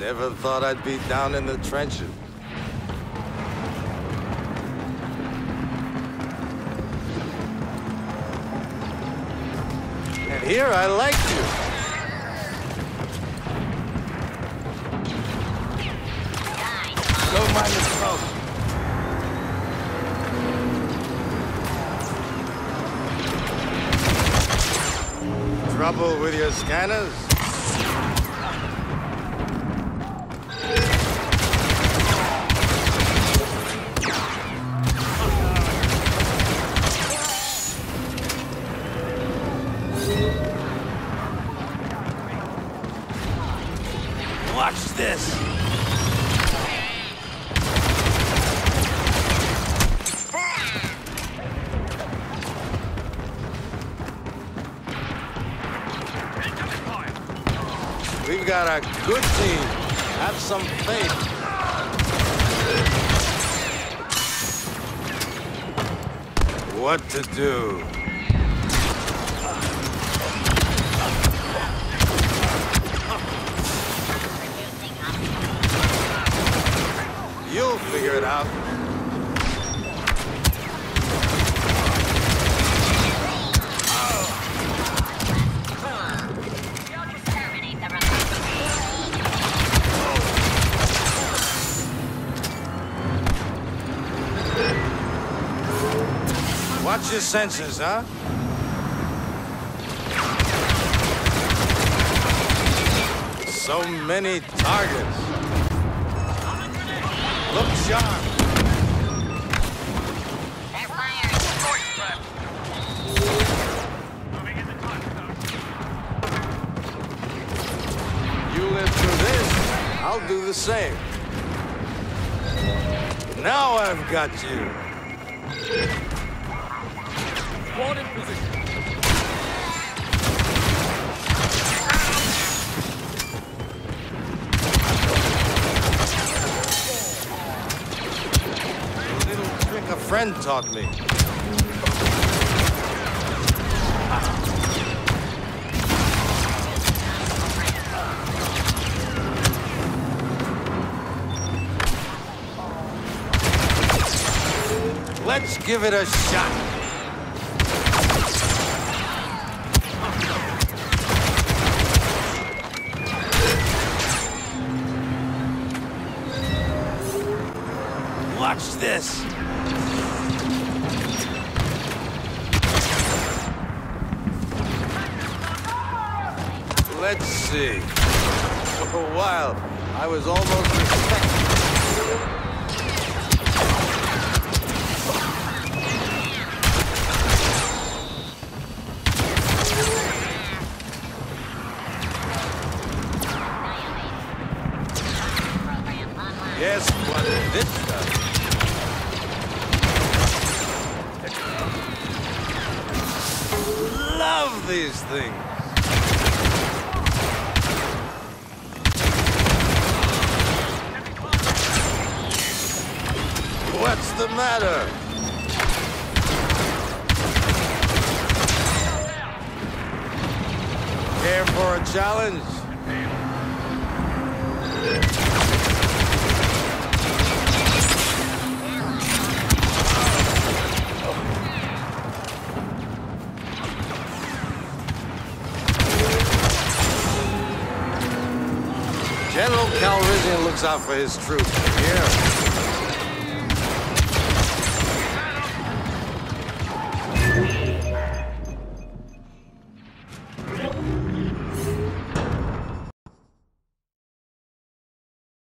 Never thought I'd be down in the trenches. And here I like you. Don't mind the smoke. Trouble with your scanners? This. We've got a good team. Have some faith. What to do? You'll figure it out. Watch your senses, huh? So many targets. Look sharp. You live through this, I'll do the same. Now I've got you. Squad in position. Friend taught me. Let's give it a shot. Watch this. Let's see. For a while, I was almost respected. Yes, what this does. Love these things. What's the matter? for a challenge? General Calrissian looks out for his troops. Here,